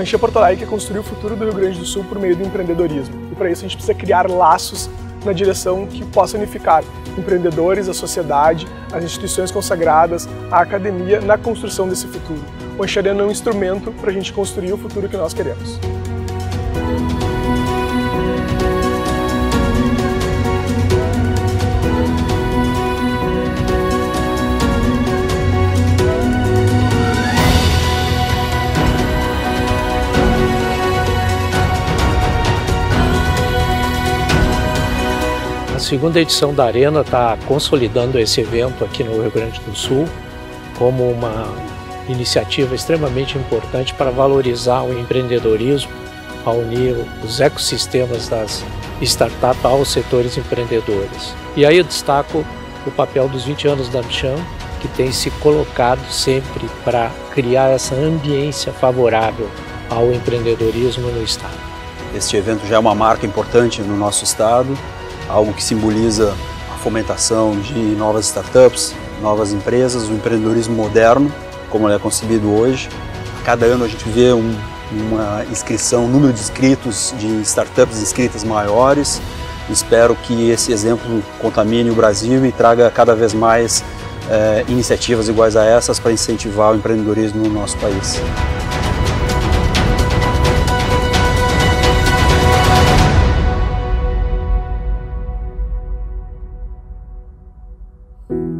A Encher Porto Alegre quer construir o futuro do Rio Grande do Sul por meio do empreendedorismo. E para isso a gente precisa criar laços na direção que possa unificar empreendedores, a sociedade, as instituições consagradas, a academia na construção desse futuro. O Enxerendo é um instrumento para a gente construir o futuro que nós queremos. Segunda edição da Arena está consolidando esse evento aqui no Rio Grande do Sul como uma iniciativa extremamente importante para valorizar o empreendedorismo, ao unir os ecossistemas das startups aos setores empreendedores. E aí eu destaco o papel dos 20 anos da Amcham, que tem se colocado sempre para criar essa ambiência favorável ao empreendedorismo no Estado. Este evento já é uma marca importante no nosso Estado, algo que simboliza a fomentação de novas startups, novas empresas, o empreendedorismo moderno, como ele é concebido hoje. A cada ano a gente vê um, uma inscrição, um número de inscritos, de startups inscritas maiores. Espero que esse exemplo contamine o Brasil e traga cada vez mais é, iniciativas iguais a essas para incentivar o empreendedorismo no nosso país. you.